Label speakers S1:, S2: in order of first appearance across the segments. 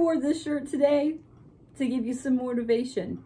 S1: wore this shirt today to give you some motivation.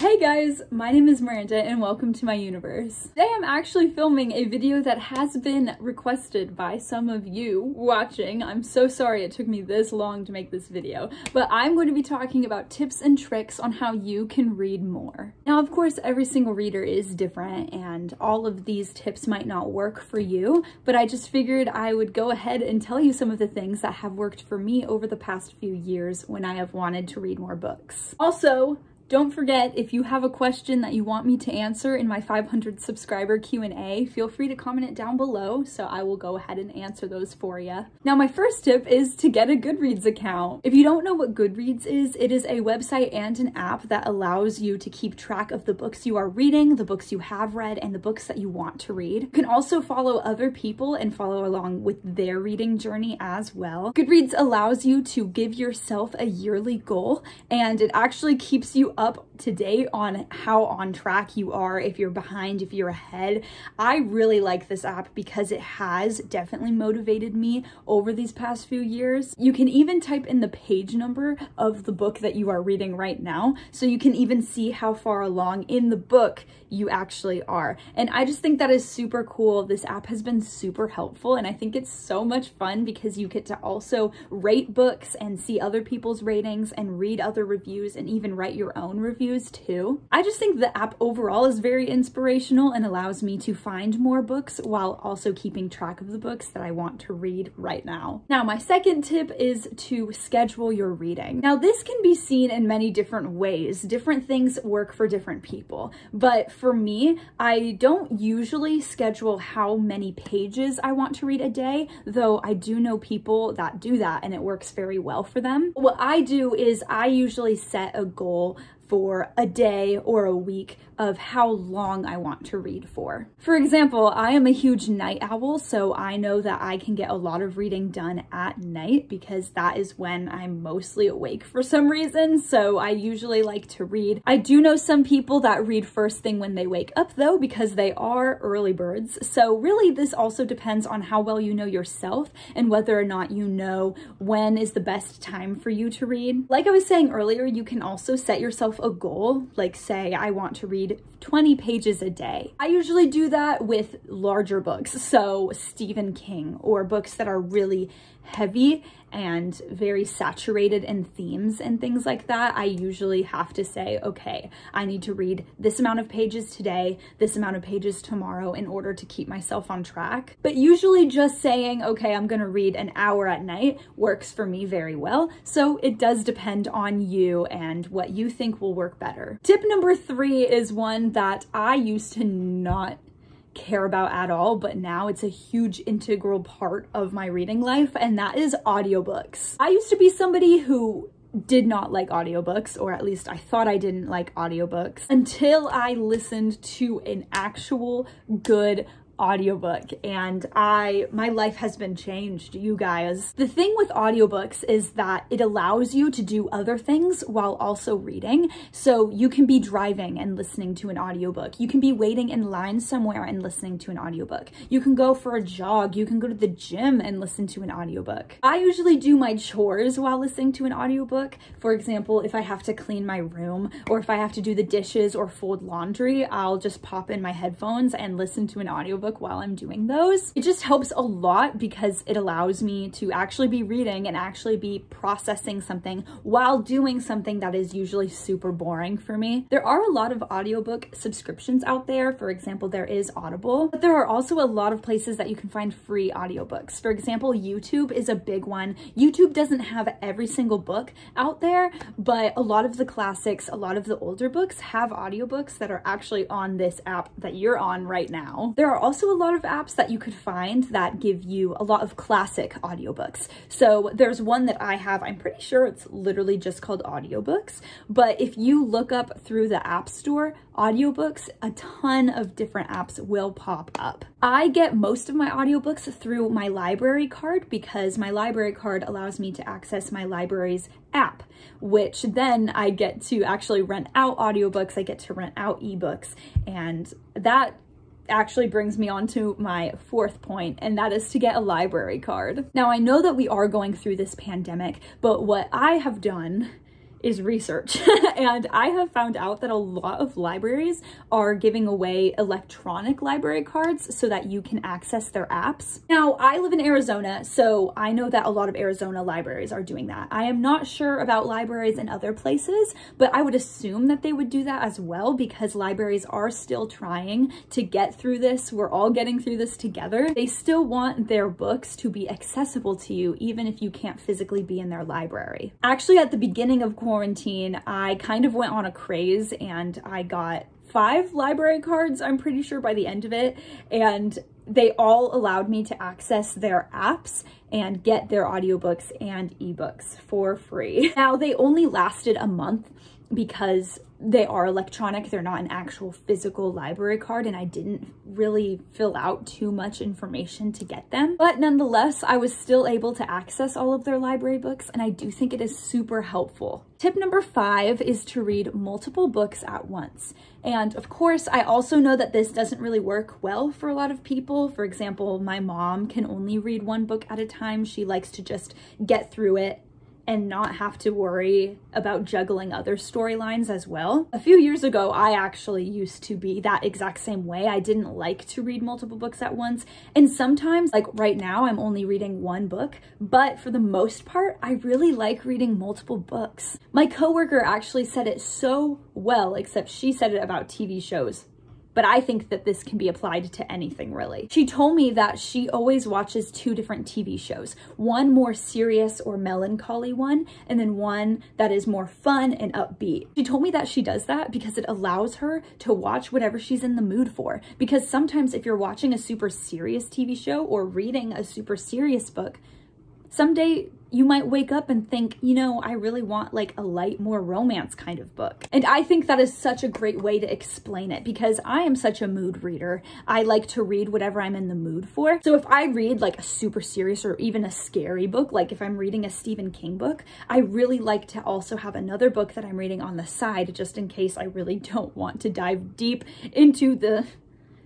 S1: Hey guys, my name is Miranda and welcome to my universe. Today I'm actually filming a video that has been requested by some of you watching. I'm so sorry it took me this long to make this video, but I'm going to be talking about tips and tricks on how you can read more. Now, of course, every single reader is different and all of these tips might not work for you, but I just figured I would go ahead and tell you some of the things that have worked for me over the past few years when I have wanted to read more books. Also, don't forget, if you have a question that you want me to answer in my 500 subscriber Q&A, feel free to comment it down below so I will go ahead and answer those for you. Now, my first tip is to get a Goodreads account. If you don't know what Goodreads is, it is a website and an app that allows you to keep track of the books you are reading, the books you have read, and the books that you want to read. You can also follow other people and follow along with their reading journey as well. Goodreads allows you to give yourself a yearly goal and it actually keeps you up to date on how on track you are, if you're behind, if you're ahead. I really like this app because it has definitely motivated me over these past few years. You can even type in the page number of the book that you are reading right now, so you can even see how far along in the book you actually are. And I just think that is super cool. This app has been super helpful and I think it's so much fun because you get to also rate books and see other people's ratings and read other reviews and even write your own reviews too. I just think the app overall is very inspirational and allows me to find more books while also keeping track of the books that I want to read right now. Now, my second tip is to schedule your reading. Now, this can be seen in many different ways. Different things work for different people, but for me, I don't usually schedule how many pages I want to read a day, though I do know people that do that and it works very well for them. What I do is I usually set a goal for a day or a week of how long I want to read for. For example, I am a huge night owl, so I know that I can get a lot of reading done at night because that is when I'm mostly awake for some reason, so I usually like to read. I do know some people that read first thing when they wake up though because they are early birds, so really this also depends on how well you know yourself and whether or not you know when is the best time for you to read. Like I was saying earlier, you can also set yourself a goal, like say I want to read 20 pages a day. I usually do that with larger books, so Stephen King or books that are really heavy and very saturated in themes and things like that, I usually have to say, okay, I need to read this amount of pages today, this amount of pages tomorrow in order to keep myself on track. But usually just saying, okay, I'm gonna read an hour at night works for me very well. So it does depend on you and what you think will work better. Tip number three is one that I used to not care about at all, but now it's a huge integral part of my reading life, and that is audiobooks. I used to be somebody who did not like audiobooks, or at least I thought I didn't like audiobooks, until I listened to an actual good audiobook and I my life has been changed you guys. The thing with audiobooks is that it allows you to do other things while also reading. So you can be driving and listening to an audiobook. You can be waiting in line somewhere and listening to an audiobook. You can go for a jog. You can go to the gym and listen to an audiobook. I usually do my chores while listening to an audiobook. For example if I have to clean my room or if I have to do the dishes or fold laundry I'll just pop in my headphones and listen to an audiobook while I'm doing those. It just helps a lot because it allows me to actually be reading and actually be processing something while doing something that is usually super boring for me. There are a lot of audiobook subscriptions out there. For example, there is Audible, but there are also a lot of places that you can find free audiobooks. For example, YouTube is a big one. YouTube doesn't have every single book out there, but a lot of the classics, a lot of the older books have audiobooks that are actually on this app that you're on right now. There are also also a lot of apps that you could find that give you a lot of classic audiobooks. So there's one that I have, I'm pretty sure it's literally just called audiobooks, but if you look up through the app store, audiobooks, a ton of different apps will pop up. I get most of my audiobooks through my library card because my library card allows me to access my library's app, which then I get to actually rent out audiobooks, I get to rent out ebooks, and that actually brings me on to my fourth point, and that is to get a library card. Now, I know that we are going through this pandemic, but what I have done is research. and I have found out that a lot of libraries are giving away electronic library cards so that you can access their apps. Now, I live in Arizona, so I know that a lot of Arizona libraries are doing that. I am not sure about libraries in other places, but I would assume that they would do that as well because libraries are still trying to get through this. We're all getting through this together. They still want their books to be accessible to you even if you can't physically be in their library. Actually, at the beginning of quarantine, I kind of went on a craze and I got five library cards, I'm pretty sure by the end of it. And they all allowed me to access their apps and get their audiobooks and ebooks for free. Now they only lasted a month because they are electronic, they're not an actual physical library card, and I didn't really fill out too much information to get them. But nonetheless, I was still able to access all of their library books, and I do think it is super helpful. Tip number five is to read multiple books at once. And of course, I also know that this doesn't really work well for a lot of people. For example, my mom can only read one book at a time. She likes to just get through it and not have to worry about juggling other storylines as well. A few years ago, I actually used to be that exact same way. I didn't like to read multiple books at once. And sometimes, like right now, I'm only reading one book, but for the most part, I really like reading multiple books. My coworker actually said it so well, except she said it about TV shows but I think that this can be applied to anything really. She told me that she always watches two different TV shows, one more serious or melancholy one, and then one that is more fun and upbeat. She told me that she does that because it allows her to watch whatever she's in the mood for. Because sometimes if you're watching a super serious TV show or reading a super serious book, someday you might wake up and think, you know, I really want like a light, more romance kind of book. And I think that is such a great way to explain it because I am such a mood reader. I like to read whatever I'm in the mood for. So if I read like a super serious or even a scary book, like if I'm reading a Stephen King book, I really like to also have another book that I'm reading on the side just in case I really don't want to dive deep into the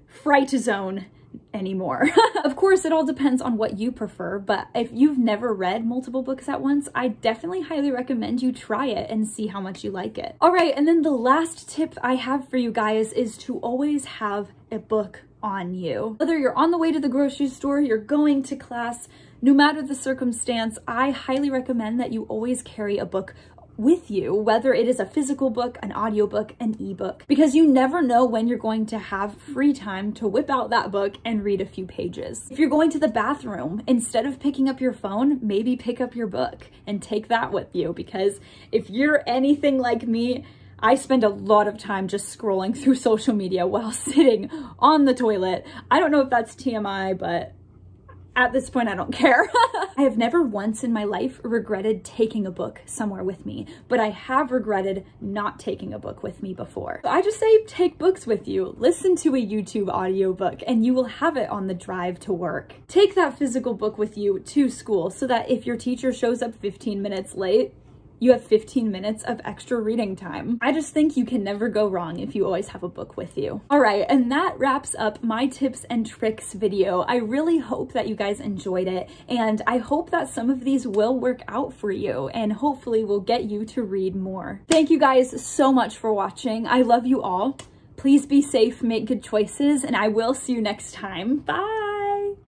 S1: fright zone anymore. of course, it all depends on what you prefer, but if you've never read multiple books at once, I definitely highly recommend you try it and see how much you like it. All right, and then the last tip I have for you guys is to always have a book on you. Whether you're on the way to the grocery store, you're going to class, no matter the circumstance, I highly recommend that you always carry a book with you, whether it is a physical book, an audiobook, an ebook, because you never know when you're going to have free time to whip out that book and read a few pages. If you're going to the bathroom, instead of picking up your phone, maybe pick up your book and take that with you because if you're anything like me, I spend a lot of time just scrolling through social media while sitting on the toilet. I don't know if that's TMI, but at this point, I don't care. I have never once in my life regretted taking a book somewhere with me, but I have regretted not taking a book with me before. So I just say take books with you, listen to a YouTube audiobook, and you will have it on the drive to work. Take that physical book with you to school so that if your teacher shows up 15 minutes late, you have 15 minutes of extra reading time. I just think you can never go wrong if you always have a book with you. All right, and that wraps up my tips and tricks video. I really hope that you guys enjoyed it, and I hope that some of these will work out for you, and hopefully will get you to read more. Thank you guys so much for watching. I love you all. Please be safe, make good choices, and I will see you next time. Bye!